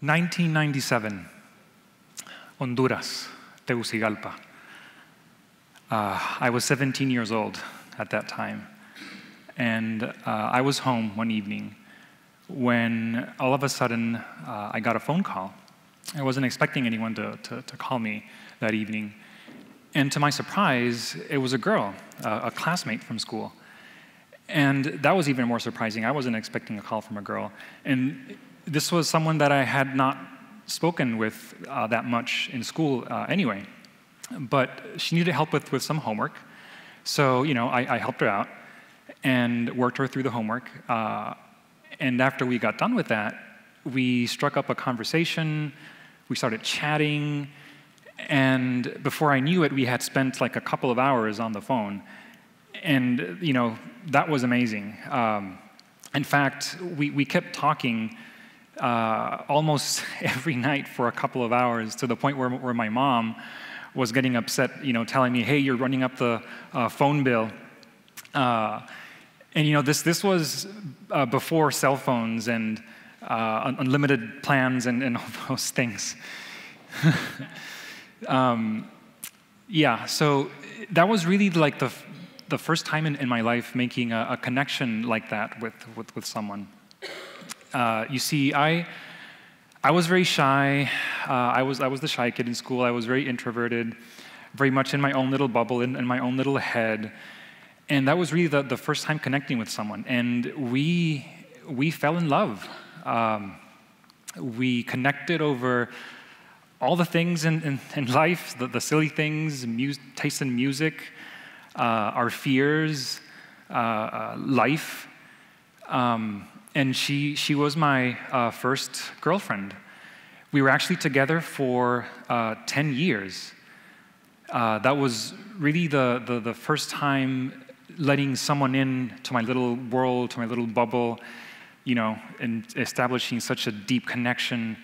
1997, Honduras, Tegucigalpa. Uh, I was 17 years old at that time. And uh, I was home one evening when all of a sudden uh, I got a phone call. I wasn't expecting anyone to, to, to, call me that evening. And to my surprise, it was a girl, a classmate from school. And that was even more surprising. I wasn't expecting a call from a girl. And this was someone that I had not spoken with uh, that much in school uh, anyway. But she needed help with, with some homework. So, you know, I, I helped her out and worked her through the homework. Uh, and after we got done with that, we struck up a conversation. We started chatting. And before I knew it, we had spent like a couple of hours on the phone. And, you know, that was amazing. Um, in fact, we, we kept talking uh, almost every night for a couple of hours to the point where, where my mom was getting upset, you know, telling me, hey, you're running up the uh, phone bill. Uh, and, you know, this, this was uh, before cell phones and uh, unlimited plans and, and all those things. um, yeah, so that was really like the, the first time in, in my life making a, a connection like that with, with, with someone. Uh, you see, I, I was very shy. Uh, I, was, I was the shy kid in school. I was very introverted, very much in my own little bubble, in, in my own little head. And that was really the, the first time connecting with someone. And we, we fell in love. Um, we connected over all the things in, in, in life the, the, silly things, taste in music, uh, our fears, uh, uh, life. Um, and she, she was my uh, first girlfriend. We were actually together for uh, 10 years. Uh, that was really the, the, the, first time letting someone in to my little world, to my little bubble, you know, and establishing such a deep connection.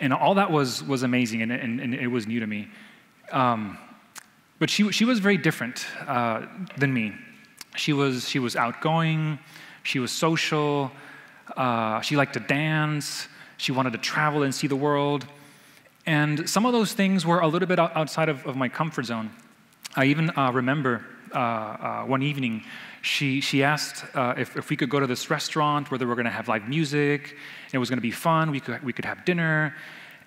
And all that was, was amazing, and, and, and it was new to me. Um, but she, she was very different uh, than me. She was, she was outgoing, she was social, uh, she liked to dance. She wanted to travel and see the world. And some of those things were a little bit outside of, of my comfort zone. I even uh, remember uh, uh, one evening, she, she asked uh, if, if we could go to this restaurant where they were going to have live music. It was going to be fun. We could, we could have dinner.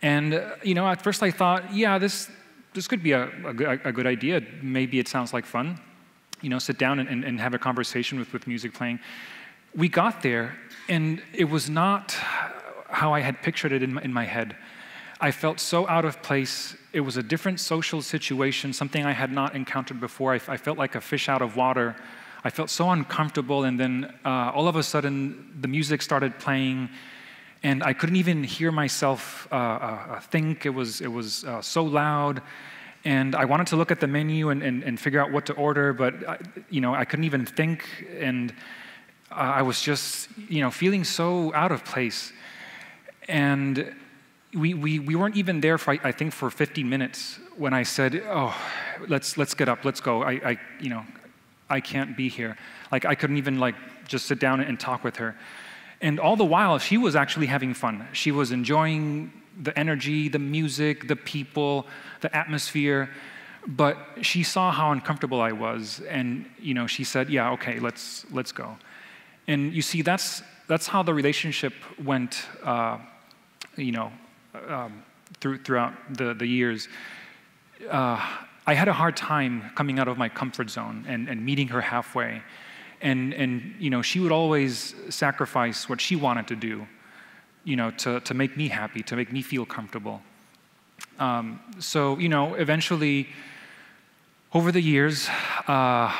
And, uh, you know, at first I thought, yeah, this, this could be a, a, a good idea. Maybe it sounds like fun. You know, sit down and, and, and have a conversation with, with music playing. We got there, and it was not how I had pictured it in my, in my head. I felt so out of place. It was a different social situation, something I had not encountered before. I, I felt like a fish out of water. I felt so uncomfortable, and then uh, all of a sudden, the music started playing, and I couldn't even hear myself uh, uh, think. It was, it was uh, so loud. And I wanted to look at the menu and, and, and figure out what to order, but I, you know, I couldn't even think. And uh, I was just, you know, feeling so out of place. And we, we, we weren't even there for, I think, for 50 minutes when I said, oh, let's, let's get up, let's go. I, I, you know, I can't be here. Like, I couldn't even, like, just sit down and talk with her. And all the while, she was actually having fun. She was enjoying the energy, the music, the people, the atmosphere. But she saw how uncomfortable I was, and you know, she said, "Yeah, okay, let's let's go." And you see, that's, that's how the relationship went, uh, you know, um, through, throughout the, the years. Uh, I had a hard time coming out of my comfort zone and, and meeting her halfway. And, and, you know, she would always sacrifice what she wanted to do, you know, to, to make me happy, to make me feel comfortable. Um, so, you know, eventually, over the years, uh,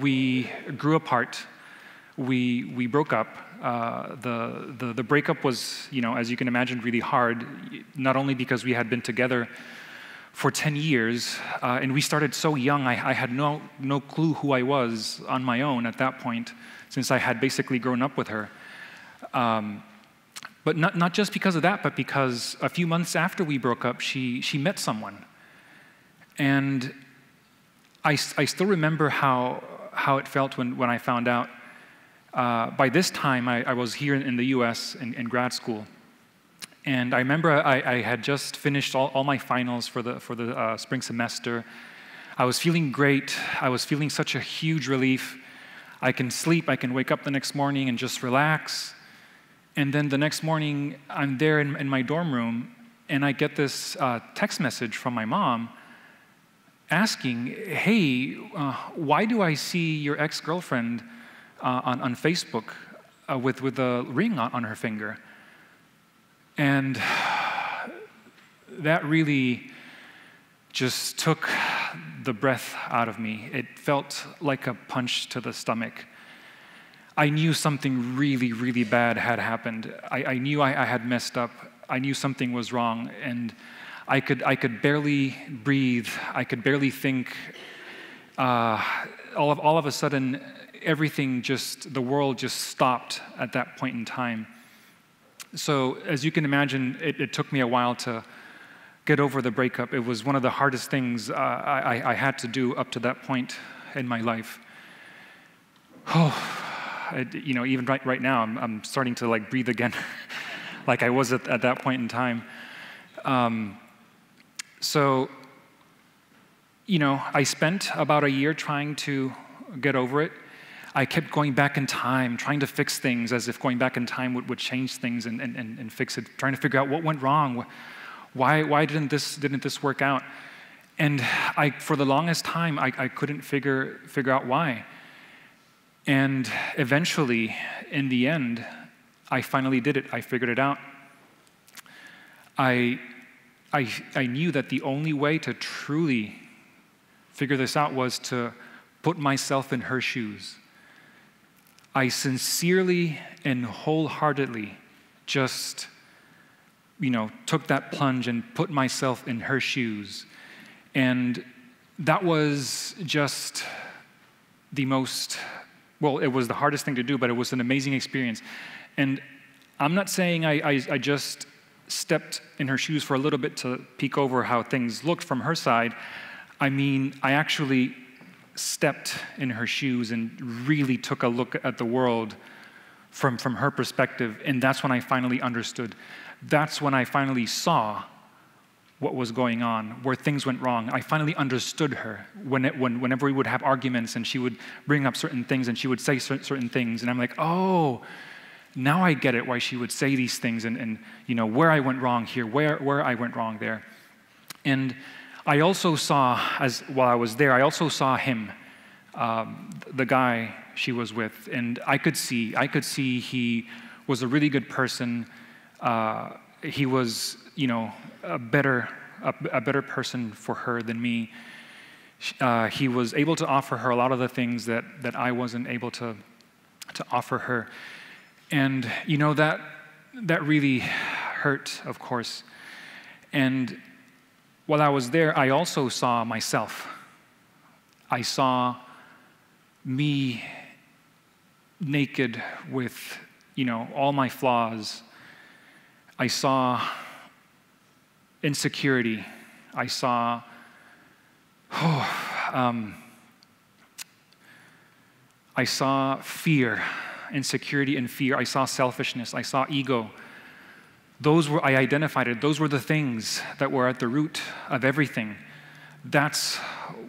we grew apart we, we broke up. Uh, the, the, the breakup was, you know, as you can imagine, really hard, not only because we had been together for 10 years, uh, and we started so young, I, I, had no, no clue who I was on my own at that point, since I had basically grown up with her. Um, but not, not just because of that, but because a few months after we broke up, she, she met someone. And I, I still remember how, how it felt when, when I found out uh, by this time, I, I, was here in the US in, in grad school. And I remember I, I had just finished all, all, my finals for the, for the uh, spring semester. I was feeling great. I was feeling such a huge relief. I can sleep, I can wake up the next morning and just relax. And then the next morning, I'm there in, in my dorm room, and I get this uh, text message from my mom asking, Hey, uh, why do I see your ex girlfriend uh, on, on Facebook uh, with, with a ring on, on her finger? And that really just took the breath out of me. It felt like a punch to the stomach. I knew something really, really bad had happened. I, I knew I, I, had messed up. I knew something was wrong. And I could, I could barely breathe. I could barely think. Uh, all, of, all of a sudden, everything just, the world just stopped at that point in time. So, as you can imagine, it, it took me a while to get over the breakup. It was one of the hardest things uh, I, I, had to do up to that point in my life. Oh, you know, even right, right now, I'm, I'm starting to like breathe again, like I was at, at that point in time. Um, so, you know, I spent about a year trying to get over it. I kept going back in time, trying to fix things as if going back in time would, would change things and, and, and fix it, trying to figure out what went wrong, why, why didn't, this, didn't this work out? And I, for the longest time, I, I couldn't figure, figure out why. And eventually, in the end, I finally did it. I figured it out. I, I, I knew that the only way to truly figure this out was to put myself in her shoes. I sincerely and wholeheartedly just you know, took that plunge and put myself in her shoes. And that was just the most, well, it was the hardest thing to do, but it was an amazing experience. And I'm not saying I, I, I just stepped in her shoes for a little bit to peek over how things looked from her side. I mean, I actually stepped in her shoes and really took a look at the world from, from her perspective. And that's when I finally understood that's when I finally saw what was going on, where things went wrong. I finally understood her when it, when, whenever we would have arguments and she would bring up certain things and she would say certain things. And I'm like, oh, now I get it why she would say these things and, and you know, where I went wrong here, where, where I went wrong there. And I also saw, as while I was there, I also saw him, um, the guy she was with. And I could see, I could see he was a really good person uh, he was, you know, a better, a, a, better person for her than me. Uh, he was able to offer her a lot of the things that, that I wasn't able to, to offer her. And, you know, that, that really hurt, of course. And while I was there, I also saw myself. I saw me naked with, you know, all my flaws I saw insecurity. I saw, oh, um, I saw fear, insecurity and fear. I saw selfishness. I saw ego. Those were, I identified it. Those were the things that were at the root of everything. That's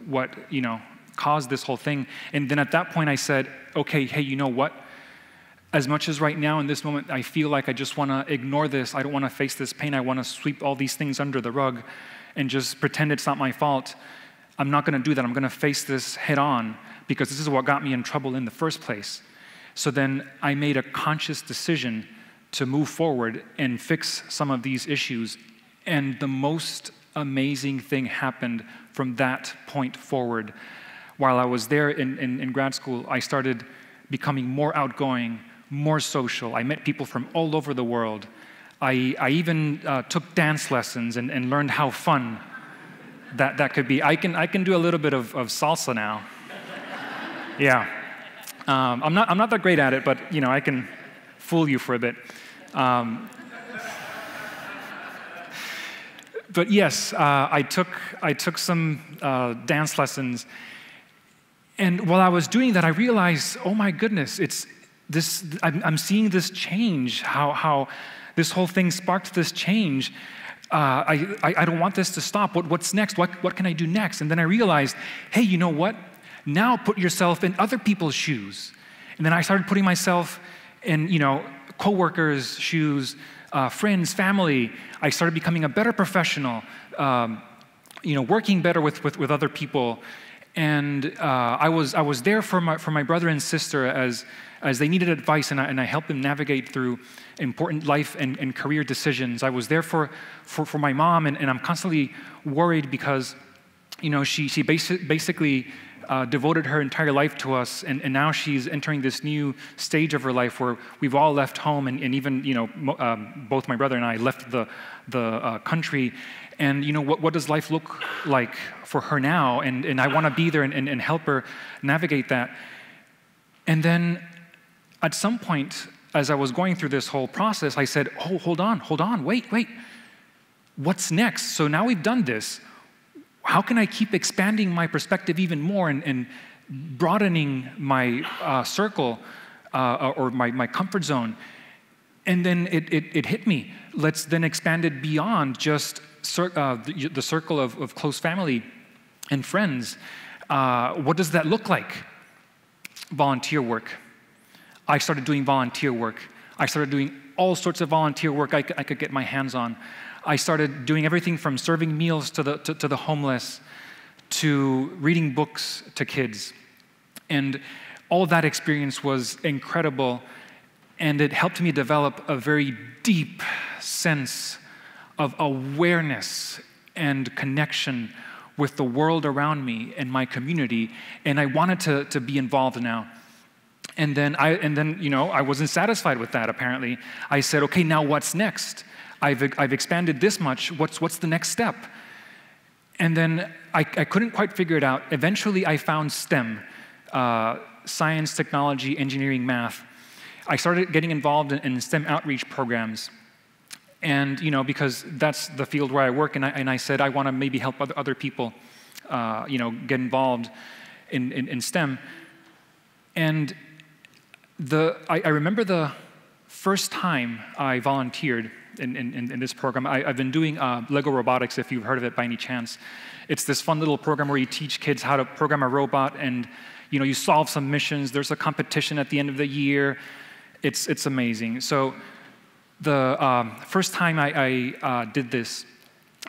what, you know, caused this whole thing. And then at that point, I said, okay, hey, you know what? As much as right now in this moment I feel like I just want to ignore this, I don't want to face this pain, I want to sweep all these things under the rug and just pretend it's not my fault, I'm not going to do that. I'm going to face this head on because this is what got me in trouble in the first place. So then I made a conscious decision to move forward and fix some of these issues. And the most amazing thing happened from that point forward. While I was there in, in, in grad school, I started becoming more outgoing, more social. I met people from all over the world. I, I even uh, took dance lessons and, and learned how fun that, that could be. I can, I can do a little bit of, of salsa now. yeah. Um, I'm, not, I'm not that great at it, but you know, I can fool you for a bit. Um, but yes, uh, I, took, I took some uh, dance lessons. And while I was doing that, I realized, oh my goodness, it's, this, I'm, I'm seeing this change, how, how This whole thing sparked this change. Uh, I, I, I, don't want this to stop. What, what's next? What, what can I do next? And then I realized, hey, you know what? Now put yourself in other people's shoes. And then I started putting myself in, you know, coworkers' shoes, uh, friends, family. I started becoming a better professional, um, you know, working better with, with, with other people. And uh, I, was, I was there for my, for my brother and sister as, as they needed advice, and I, and I helped them navigate through important life and, and career decisions. I was there for, for, for my mom, and, and I'm constantly worried because, you know, she, she basi- basically uh, devoted her entire life to us, and, and now she's entering this new stage of her life where we've all left home, and, and even, you know, mo- um, both my brother and I left the, the uh, country. And, you know, what, what does life look like for her now? And, and I want to be there and, and, and help her navigate that. And then at some point, as I was going through this whole process, I said, Oh, hold on, hold on, wait, wait. What's next? So now we've done this. How can I keep expanding my perspective even more and, and broadening my uh, circle uh, or my, my comfort zone? And then it, it, it, hit me. Let's then expand it beyond just cir- uh, the, the, circle of, of, close family and friends. Uh, what does that look like? Volunteer work I started doing volunteer work. I started doing all sorts of volunteer work I, I could get my hands on. I started doing everything from serving meals to the, to, to the homeless to reading books to kids. And all that experience was incredible, and it helped me develop a very deep sense of awareness and connection with the world around me and my community. And I wanted to, to be involved now. And then I, and then, you know, I wasn't satisfied with that, apparently. I said, okay, now what's next? I've, I've expanded this much. What's, what's the next step? And then I, I couldn't quite figure it out. Eventually, I found STEM uh, science, technology, engineering, math. I started getting involved in, in, STEM outreach programs. And, you know, because that's the field where I work, and I, and I said, I want to maybe help other, other people, uh, you know, get involved in, in, in STEM. And the, I, I, remember the first time I volunteered in, in, in this program. I, have been doing uh, Lego robotics, if you've heard of it by any chance. It's this fun little program where you teach kids how to program a robot and you know, you solve some missions. There's a competition at the end of the year. It's, it's amazing. So the um, first time I, I uh, did this,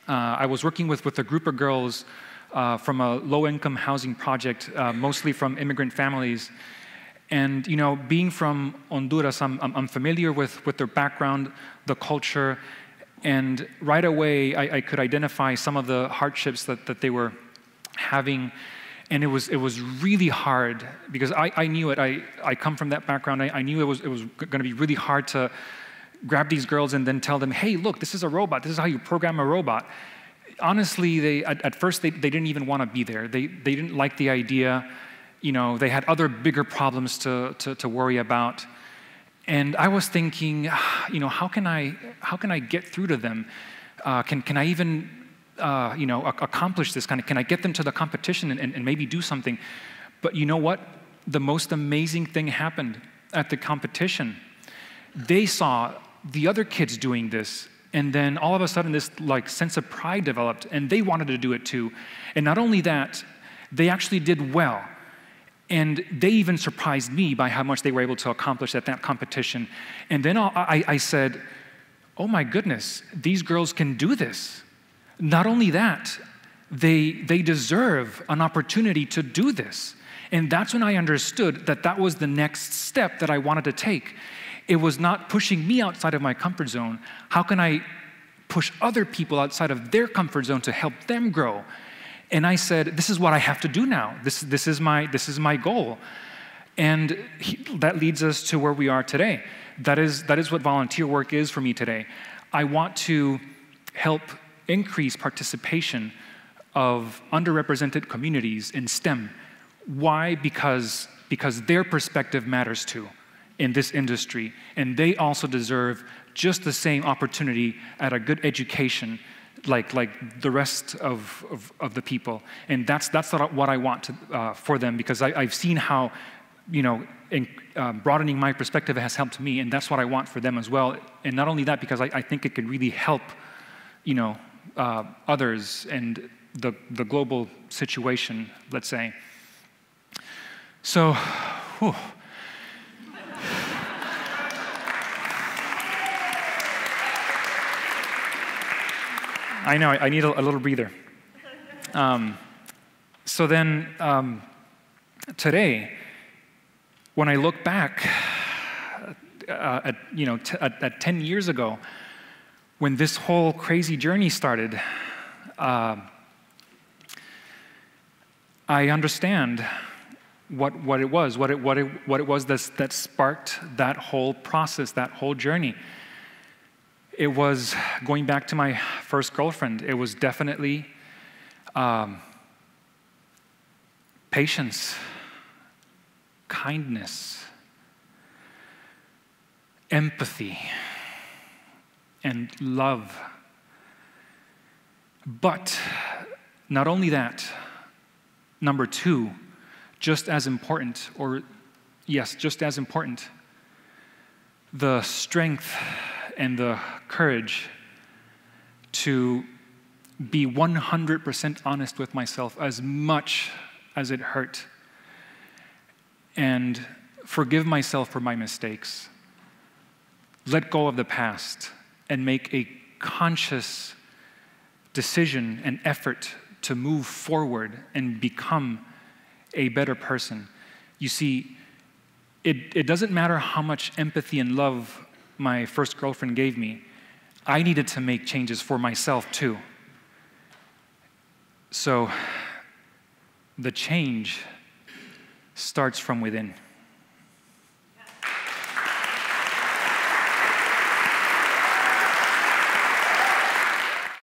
uh, I was working with, with a group of girls uh, from a low-income housing project, uh, mostly from immigrant families. And you know, being from Honduras, I'm, I'm, familiar with, with their background, the culture, and right away I, I, could identify some of the hardships that, that they were having. And it was, it was really hard because I, I knew it. I, I come from that background. I, I knew it was, it was going to be really hard to grab these girls and then tell them, hey, look, this is a robot. This is how you program a robot. Honestly, they, at, at first, they, they didn't even want to be there. They, they didn't like the idea you know, they had other bigger problems to, to, to worry about. And I was thinking, you know, how can I, how can I get through to them? Uh, can, can I even, uh, you know, accomplish this? Kind of, can I get them to the competition and, and, and maybe do something? But you know what? The most amazing thing happened at the competition. They saw the other kids doing this and then all of a sudden this like sense of pride developed and they wanted to do it too and not only that they actually did well and they even surprised me by how much they were able to accomplish at that competition. And then I, I said, oh my goodness, these girls can do this. Not only that, they, they deserve an opportunity to do this. And that's when I understood that that was the next step that I wanted to take. It was not pushing me outside of my comfort zone. How can I push other people outside of their comfort zone to help them grow? And I said, This is what I have to do now. This, this, is, my, this is my goal. And he, that leads us to where we are today. That is, that is what volunteer work is for me today. I want to help increase participation of underrepresented communities in STEM. Why? Because, because their perspective matters too in this industry, and they also deserve just the same opportunity at a good education like, like the rest of, of, of, the people. And that's, that's what I want to, uh, for them because I, I've seen how you know, in, uh, broadening my perspective has helped me, and that's what I want for them as well. And not only that, because I, I think it could really help, you know, uh, others and the, the global situation, let's say. So, whew. I know, I need a, a little breather. Um, so then, um, today, when I look back uh, at, you know, at, at, 10 years ago, when this whole crazy journey started, uh, I understand what, what it was, what it, what it, what it was that, that sparked that whole process, that whole journey. It was going back to my first girlfriend. It was definitely um, patience, kindness, empathy, and love. But not only that, number two, just as important, or yes, just as important, the strength and the courage to be 100% honest with myself as much as it hurt and forgive myself for my mistakes. Let go of the past and make a conscious decision and effort to move forward and become a better person. You see, it, it doesn't matter how much empathy and love my first girlfriend gave me, I needed to make changes for myself too. So the change starts from within.